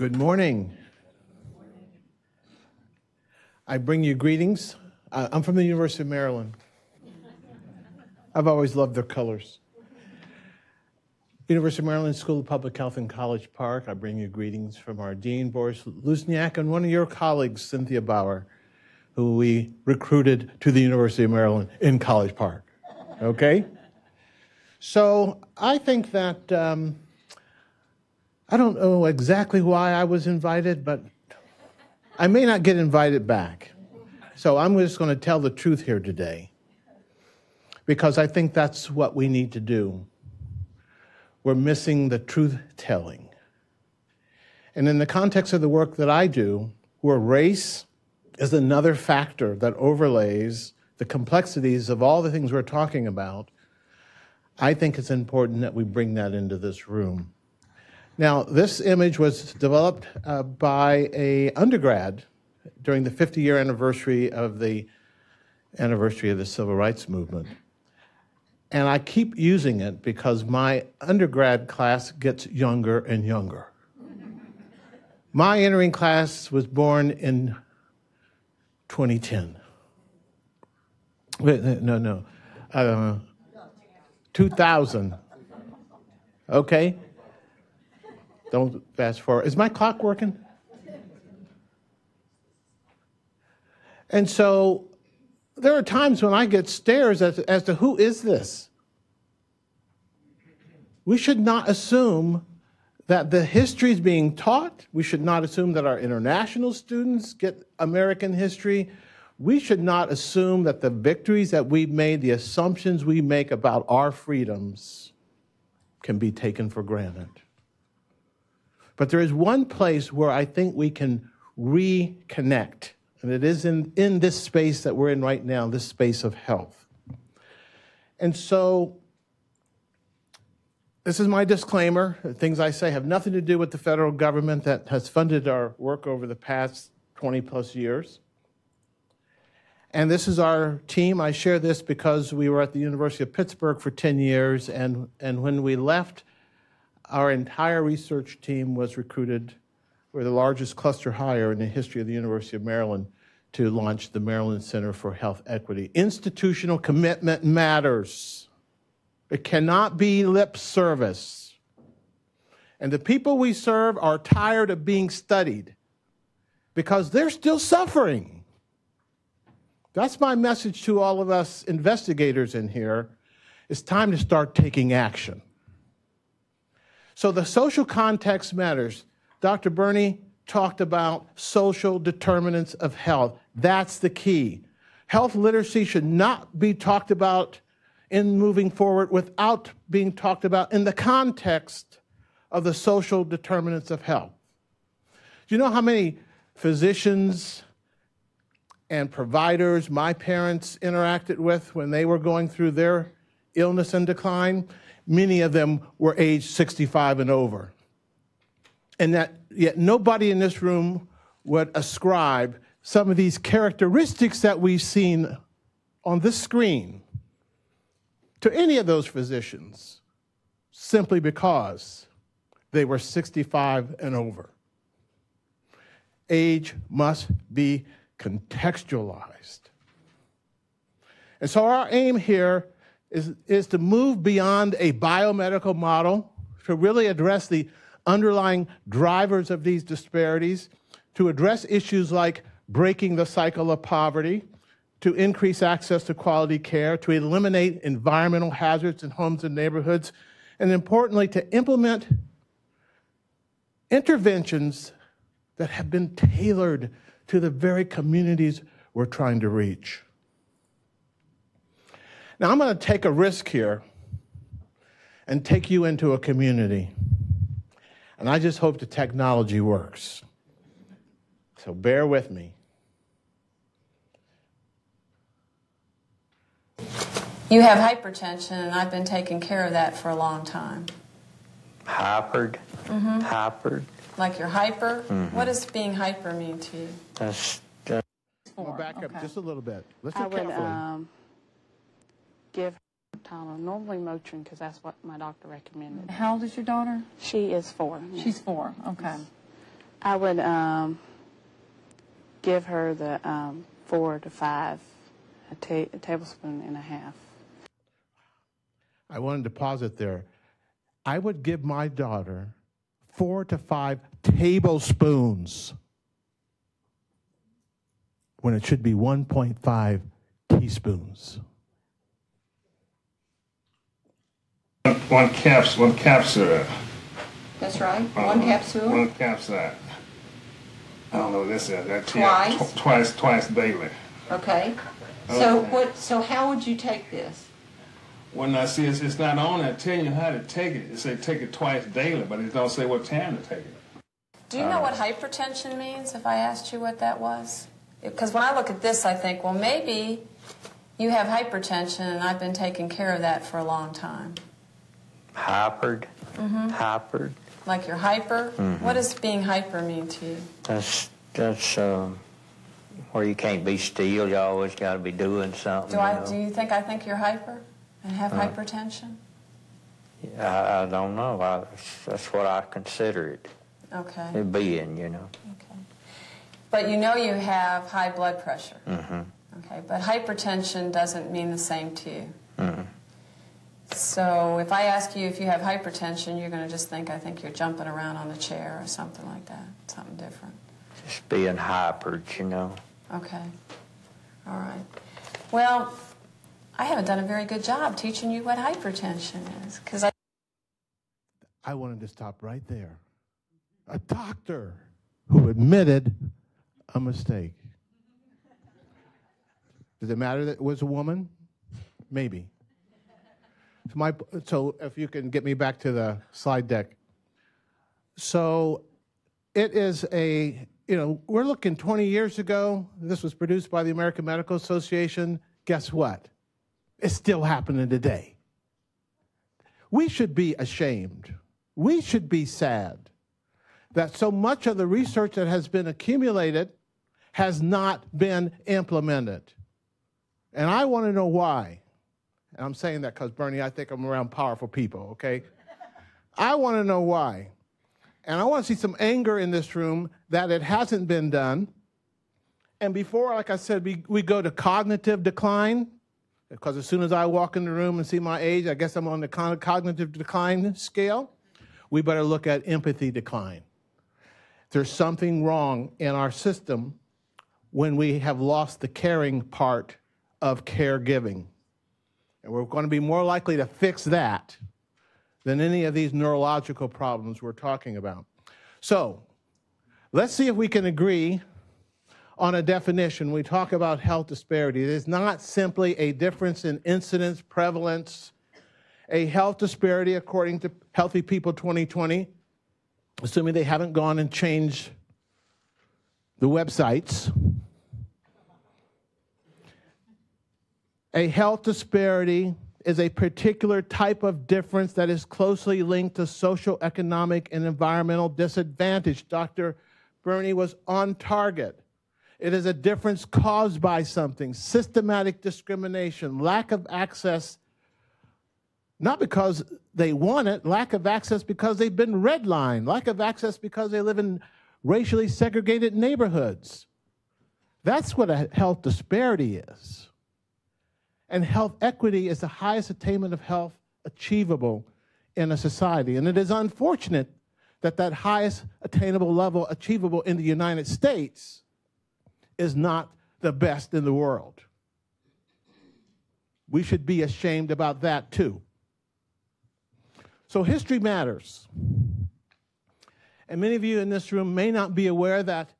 Good morning. I bring you greetings. Uh, I'm from the University of Maryland. I've always loved their colors. University of Maryland School of Public Health in College Park. I bring you greetings from our dean, Boris Lushniak, and one of your colleagues, Cynthia Baur, who we recruited to the University of Maryland in College Park. Okay? So I think that. Um, I don't know exactly why I was invited, but I may not get invited back. So I'm just going to tell the truth here today because I think that's what we need to do. We're missing the truth telling. And in the context of the work that I do, where race is another factor that overlays the complexities of all the things we're talking about, I think it's important that we bring that into this room. Now, this image was developed uh, by a undergrad during the 50 year anniversary of the anniversary of the civil rights movement. And I keep using it because my undergrad class gets younger and younger. My entering class was born in 2010. Wait, no, no. Uh, 2000. Okay? Don't fast forward. Is my clock working? And so there are times when I get stares as, as to who is this? We should not assume that the history is being taught. We should not assume that our international students get American history. We should not assume that the victories that we've made, the assumptions we make about our freedoms, can be taken for granted. But there is one place where I think we can reconnect, and it is in, in this space that we're in right now, this space of health. And so, this is my disclaimer. Things I say have nothing to do with the federal government that has funded our work over the past 20 plus years. And this is our team. I share this because we were at the University of Pittsburgh for 10 years, and, and when we left, our entire research team was recruited. We're the largest cluster hire in the history of the University of Maryland to launch the Maryland Center for Health Equity. Institutional commitment matters. It cannot be lip service. And the people we serve are tired of being studied because they're still suffering. That's my message to all of us investigators in here. It's time to start taking action. So the social context matters. Dr. Burney talked about social determinants of health. That's the key. Health literacy should not be talked about in moving forward without being talked about in the context of the social determinants of health. Do you know how many physicians and providers my parents interacted with when they were going through their illness and decline? Many of them were age 65 and over. And that yet nobody in this room would ascribe some of these characteristics that we've seen on this screen to any of those physicians simply because they were 65 and over. Age must be contextualized. And so our aim here is, is to move beyond a biomedical model to really address the underlying drivers of these disparities, to address issues like breaking the cycle of poverty, to increase access to quality care, to eliminate environmental hazards in homes and neighborhoods, and importantly, to implement interventions that have been tailored to the very communities we're trying to reach. Now, I'm going to take a risk here and take you into a community. And I just hope the technology works. So bear with me. You have hypertension, and I've been taking care of that for a long time. Hypered? Mm-hmm. Hypered? Like you're hyper? Mm-hmm. What does being hyper mean to you? That's. We'll back okay. up just a little bit. Listen I would. Um, give Tylenol, normally Motrin, because that's what my doctor recommended. How old is your daughter? She is four. She's four, okay. I would um, give her the um, four to five, a, ta- a tablespoon and a half. I wanted to pause it there. I would give my daughter four to five tablespoons when it should be 1.5 teaspoons. One caps, one capsule. That's right, uh, one capsule, One capsule. I don't know what this uh, is. That's yeah, Twice? tw- twice, twice daily. okay? So Okay. what, so how would you take this? When I see it's, it's not on, I tell you how to take it. It say take it twice daily, but it don't say what time to take it. Do you know what hypertension means if I asked you what that was? Because when I look at this, I think, well, maybe you have hypertension and I've been taking care of that for a long time. Hypered. Hypered. Like you're hyper? What does being hyper mean to you? That's that's um, where you can't be still. You always got to be doing something. Do you I? know. Do you think I think you're hyper and have hypertension? I, I don't know. I, that's what I consider it. Okay. It being, you know. Okay. But you know you have high blood pressure. Mm-hmm. Okay. But hypertension doesn't mean the same to you. Mm-hmm. So if I ask you if you have hypertension, you're going to just think I think you're jumping around on a chair or something like that, something different. Just being hypered, you know. Okay. All right. Well, I haven't done a very good job teaching you what hypertension is because I. I wanted to stop right there. A doctor who admitted a mistake. Does it matter that it was a woman? Maybe. So, my, so if you can get me back to the slide deck. So it is a, you know, we're looking 20 years ago. This was produced by the American Medical Association. Guess what? It's still happening today. We should be ashamed. We should be sad that so much of the research that has been accumulated has not been implemented. And I want to know why. And I'm saying that because, Bernie, I think I'm around powerful people, okay? I want to know why. And I want to see some anger in this room that it hasn't been done. And before, like I said, we, we go to cognitive decline, because as soon as I walk in the room and see my age, I guess I'm on the con- cognitive decline scale. We better look at empathy decline. There's something wrong in our system when we have lost the caring part of caregiving. And we're going to be more likely to fix that than any of these neurological problems we're talking about. So, let's see if we can agree on a definition. We talk about health disparity. It is not simply a difference in incidence, prevalence. A health disparity, according to Healthy People 2020, assuming they haven't gone and changed the websites. A health disparity is a particular type of difference that is closely linked to social, economic, and environmental disadvantage. Dr. Bernie was on target. It is a difference caused by something systematic discrimination, lack of access, not because they want it, lack of access because they've been redlined, lack of access because they live in racially segregated neighborhoods. That's what a health disparity is. And health equity is the highest attainment of health achievable in a society. And it is unfortunate that that highest attainable level achievable in the United States is not the best in the world. We should be ashamed about that too. So history matters. And many of you in this room may not be aware that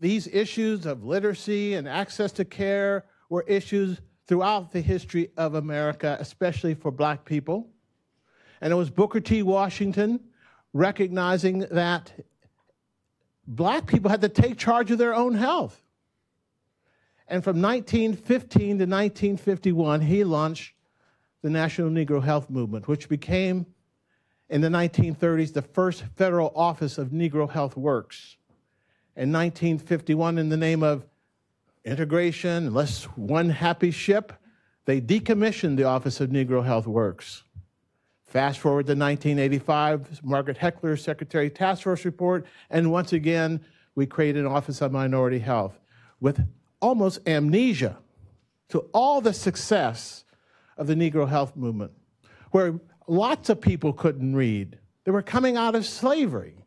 these issues of literacy and access to care were issues throughout the history of America, especially for black people. And it was Booker T. Washington recognizing that black people had to take charge of their own health. And from 1915 to 1951, he launched the National Negro Health Movement, which became, in the 1930s, the first federal office of Negro Health Works. In 1951, in the name of integration, less one happy ship, they decommissioned the Office of Negro Health Works. Fast forward to 1985, Margaret Heckler, Secretary Task Force report, and once again, we created an Office of Minority Health with almost amnesia to all the success of the Negro Health Movement, where lots of people couldn't read. They were coming out of slavery,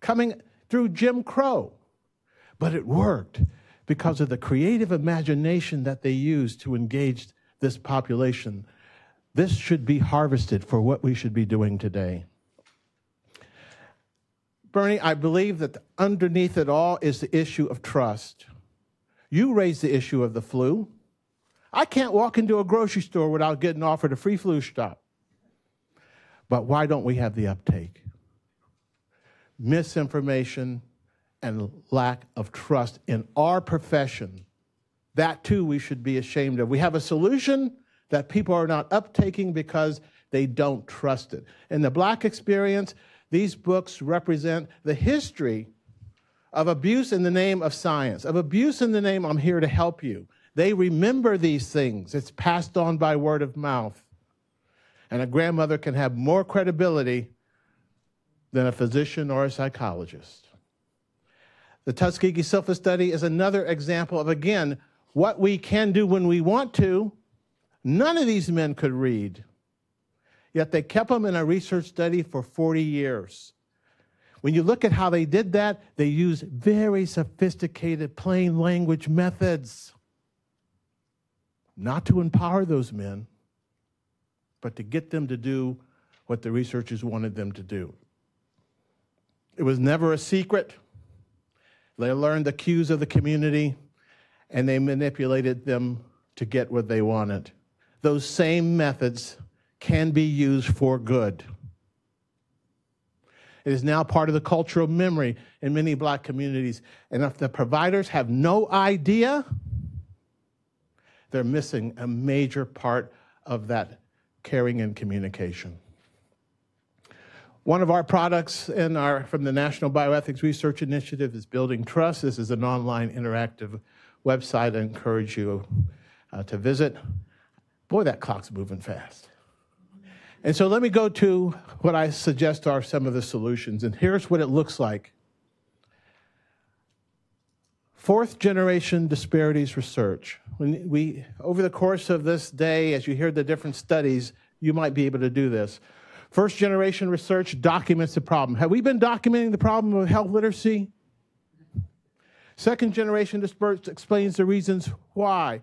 coming through Jim Crow. But it worked because of the creative imagination that they used to engage this population this should be harvested for what we should be doing today. Bernie, I believe that underneath it all is the issue of trust. You raised the issue of the flu. I can't walk into a grocery store without getting offered a free flu shot. But why don't we have the uptake? Misinformation and lack of trust in our profession. That too we should be ashamed of. We have a solution that people are not uptaking because they don't trust it. In the black experience, these books represent the history of abuse in the name of science, of abuse in the name, I'm here to help you. They remember these things. It's passed on by word of mouth. And a grandmother can have more credibility than a physician or a psychologist. The Tuskegee Syphilis Study is another example of, again, what we can do when we want to None of these men could read, yet they kept them in a research study for 40 years. When you look at how they did that, they used very sophisticated plain language methods. Not to empower those men, but to get them to do what the researchers wanted them to do. It was never a secret. They learned the cues of the community and they manipulated them to get what they wanted those same methods can be used for good. It is now part of the cultural memory in many black communities. And if the providers have no idea, they're missing a major part of that caring and communication. One of our products in our, from the National Bioethics Research Initiative is Building Trust. This is an online interactive website I encourage you uh, to visit. Boy, that clock's moving fast. And so let me go to what I suggest are some of the solutions. And here's what it looks like fourth generation disparities research. When we, over the course of this day, as you hear the different studies, you might be able to do this. First generation research documents the problem. Have we been documenting the problem of health literacy? Second generation dispersed explains the reasons why.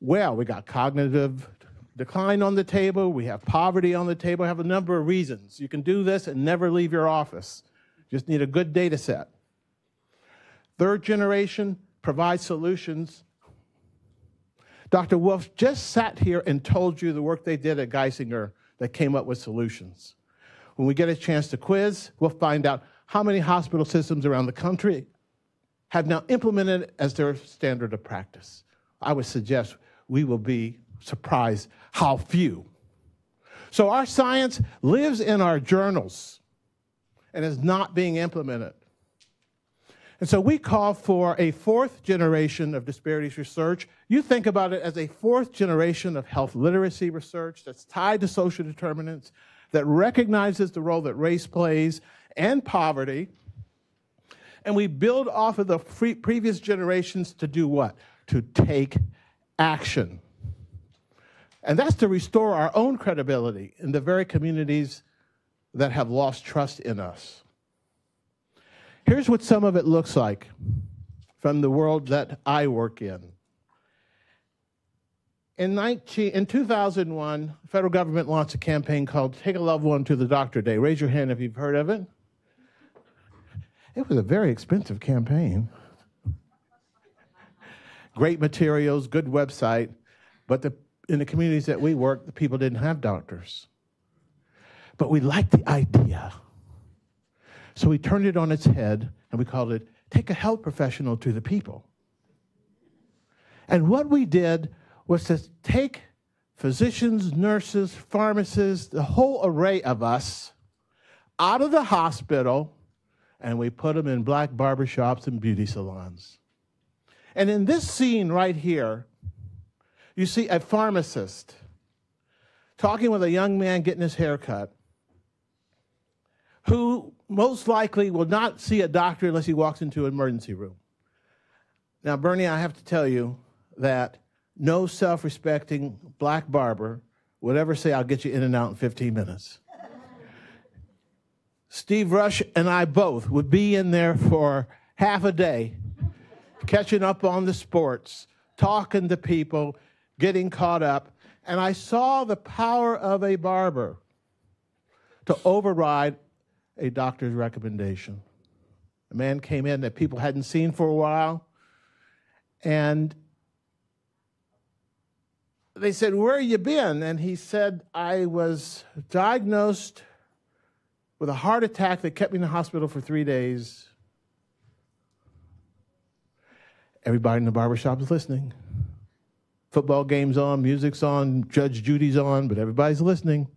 Well, we got cognitive decline on the table, we have poverty on the table, we have a number of reasons. You can do this and never leave your office. Just need a good data set. Third generation provides solutions. Dr. Wolf just sat here and told you the work they did at Geisinger that came up with solutions. When we get a chance to quiz, we'll find out how many hospital systems around the country have now implemented it as their standard of practice. I would suggest we will be surprised how few. So our science lives in our journals and is not being implemented. And so we call for a fourth generation of disparities research. You think about it as a fourth generation of health literacy research that's tied to social determinants, that recognizes the role that race plays and poverty. And we build off of the previous generations to do what? To take action. And that's to restore our own credibility in the very communities that have lost trust in us. Here's what some of it looks like from the world that I work in. In, 19, in 2001, the federal government launched a campaign called Take a Loved One to the Doctor Day. Raise your hand if you've heard of it. It was a very expensive campaign. Great materials, good website, but the in the communities that we work, the people didn't have doctors. But we liked the idea. So we turned it on its head and we called it Take a Health Professional to the People. And what we did was to take physicians, nurses, pharmacists, the whole array of us out of the hospital and we put them in black barbershops and beauty salons. And in this scene right here, you see, a pharmacist talking with a young man getting his hair cut who most likely will not see a doctor unless he walks into an emergency room. Now, Bernie, I have to tell you that no self respecting black barber would ever say, I'll get you in and out in 15 minutes. Steve Rush and I both would be in there for half a day, catching up on the sports, talking to people, getting caught up. And I saw the power of a barber to override a doctor's recommendation. A man came in that people hadn't seen for a while, and they said, Where you been? And he said, I was diagnosed with a heart attack that kept me in the hospital for three days. Everybody in the barbershop is listening. Football game's on, music's on, Judge Judy's on, but everybody's listening.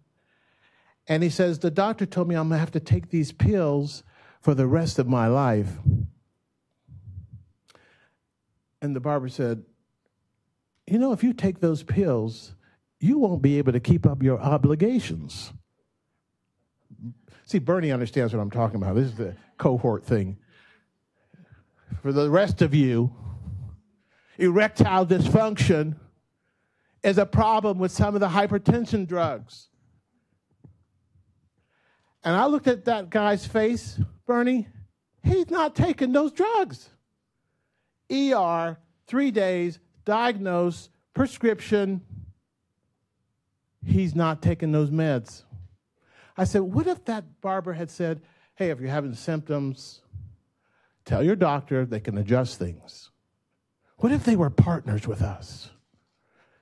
And he says, The doctor told me I'm going to have to take these pills for the rest of my life. And the barber said, You know, if you take those pills, you won't be able to keep up your obligations. See, Bernie understands what I'm talking about. This is the cohort thing. For the rest of you, erectile dysfunction is a problem with some of the hypertension drugs. And I looked at that guy's face, Bernie, he's not taking those drugs. ER, three days, diagnosed, prescription, he's not taking those meds. I said, what if that barber had said, hey, if you're having symptoms, tell your doctor they can adjust things. What if they were partners with us?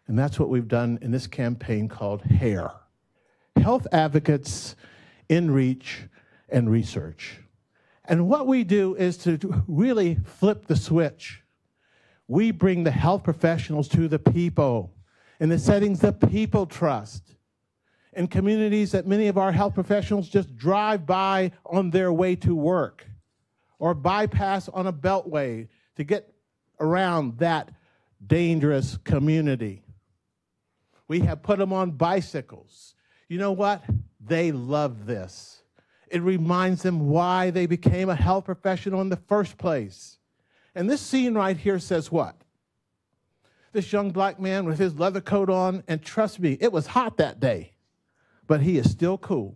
And that's what we've done in this campaign called HAIR Health Advocates in Reach and Research. And what we do is to really flip the switch. We bring the health professionals to the people in the settings that people trust, in communities that many of our health professionals just drive by on their way to work or bypass on a beltway to get around that dangerous community. We have put them on bicycles. You know what? They love this. It reminds them why they became a health professional in the first place. And this scene right here says what? This young black man with his leather coat on, and trust me, it was hot that day, but he is still cool.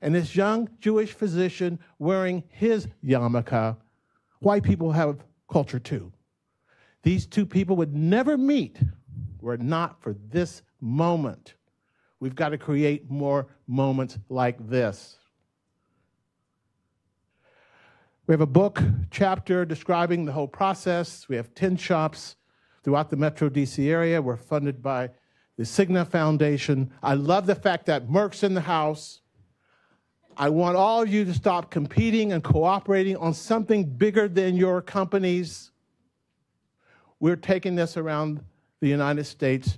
And this young Jewish physician wearing his yarmulke, white people have culture too. These two people would never meet were it not for this moment. We've got to create more moments like this. We have a book chapter describing the whole process. We have 10 shops throughout the Metro DC area. We're funded by the Cigna Foundation. I love the fact that Merck's in the house. I want all of you to stop competing and cooperating on something bigger than your companies. We're taking this around the United States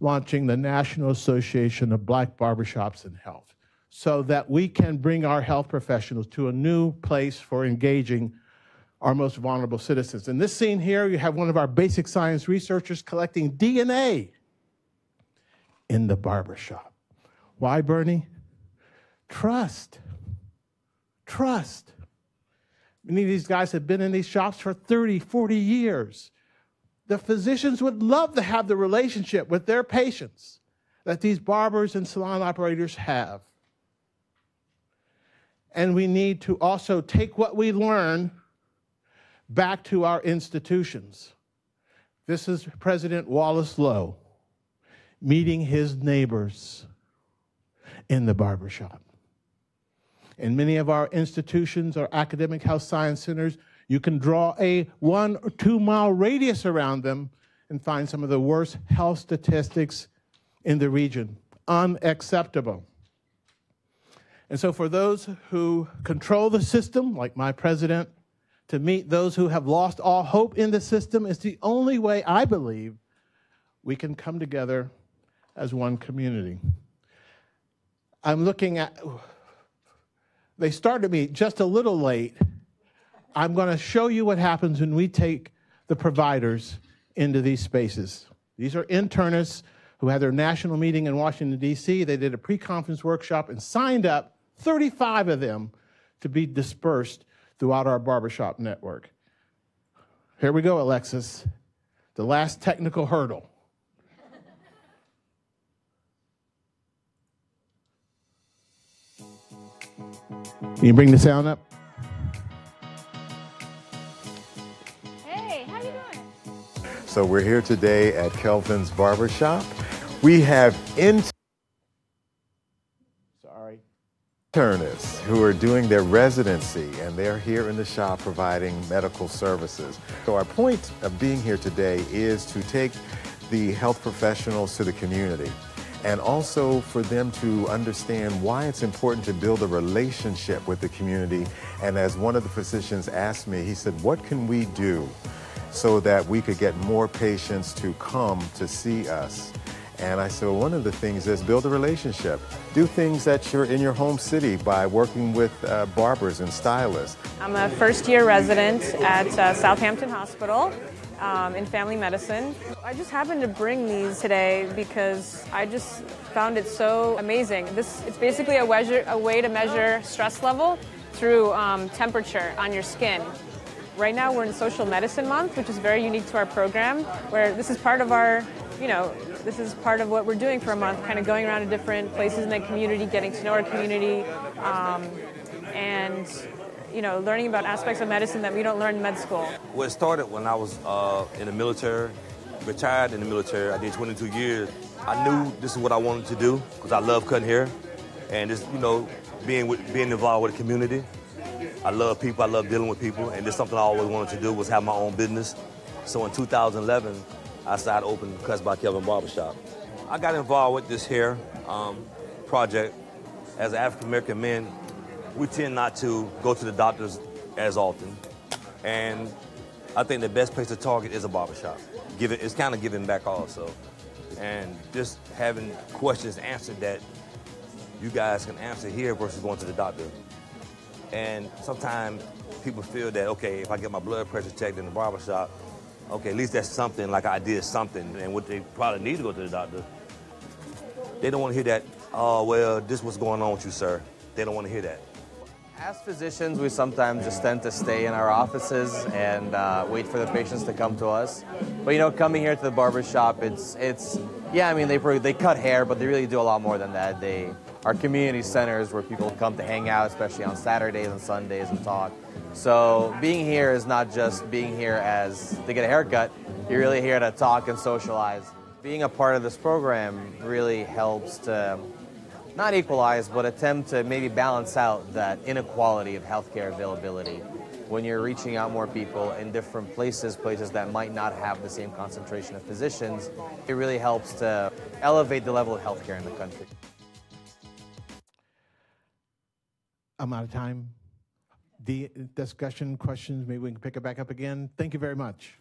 launching the National Association of Black Barbershops in Health so that we can bring our health professionals to a new place for engaging our most vulnerable citizens. In this scene here, you have one of our basic science researchers collecting DNA in the barbershop. Why, Bernie? Trust. Trust. Many of these guys have been in these shops for 30, 40 years the physicians would love to have the relationship with their patients that these barbers and salon operators have. And we need to also take what we learn back to our institutions. This is President Wallace Loh meeting his neighbors in the barbershop. In many of our institutions our academic health science centers, you can draw a one or two mile radius around them and find some of the worst health statistics in the region. Unacceptable. And so, for those who control the system, like my president, to meet those who have lost all hope in the system is the only way I believe we can come together as one community. I'm looking at, they started me just a little late I'm going to show you what happens when we take the providers into these spaces. These are internists who had their national meeting in Washington, D.C. They did a pre conference workshop and signed up 35 of them to be dispersed throughout our barbershop network. Here we go, Alexis. The last technical hurdle. Can you bring the sound up? So we're here today at Kelvin's Barbershop. We have internists who are doing their residency and they're here in the shop providing medical services. So our point of being here today is to take the health professionals to the community and also for them to understand why it's important to build a relationship with the community. And as one of the physicians asked me, he said, what can we do so that we could get more patients to come to see us? And I said, well, one of the things is build a relationship. Do things that you're in your home city by working with uh, barbers and stylists. I'm a first year resident at uh, Southampton Hospital um, in family medicine. I just happened to bring these today because I just found it so amazing. This it's basically a, a way to measure stress level through um, temperature on your skin. Right now we're in Social Medicine Month, which is very unique to our program, where this is part of our, you know, this is part of what we're doing for a month, kind of going around to different places in the community, getting to know our community, um, and you know, learning about aspects of medicine that we don't learn in med school. Well, it started when I was uh, in the military, retired in the military. I did 22 years. I knew this is what I wanted to do because I love cutting hair, and just you know, being with, being involved with the community. I love people. I love dealing with people, and is something I always wanted to do was have my own business. So in 2011, I started opening Cuts by Kelvin Barbershop. I got involved with this hair um, project as African American men we tend not to go to the doctors as often. And I think the best place to target is a barbershop. It, it's kind of giving back also. And just having questions answered that you guys can answer here versus going to the doctor. And sometimes people feel that, okay, if I get my blood pressure checked in the barbershop, okay, at least that's something, like I did something, and what they probably need to go to the doctor. They don't want to hear that, oh, well, this what's going on with you, sir. They don't want to hear that. As physicians, we sometimes just tend to stay in our offices and uh, wait for the patients to come to us. But you know, coming here to the barber shop, it's it's yeah. I mean, they they cut hair, but they really do a lot more than that. They are community centers where people come to hang out, especially on Saturdays and Sundays, and talk. So being here is not just being here as to get a haircut. You're really here to talk and socialize. Being a part of this program really helps to not equalize, but attempt to maybe balance out that inequality of healthcare availability when you're reaching out more people in different places, places that might not have the same concentration of physicians. It really helps to elevate the level of healthcare in the country. I'm out of time. The discussion, questions, maybe we can pick it back up again. Thank you very much.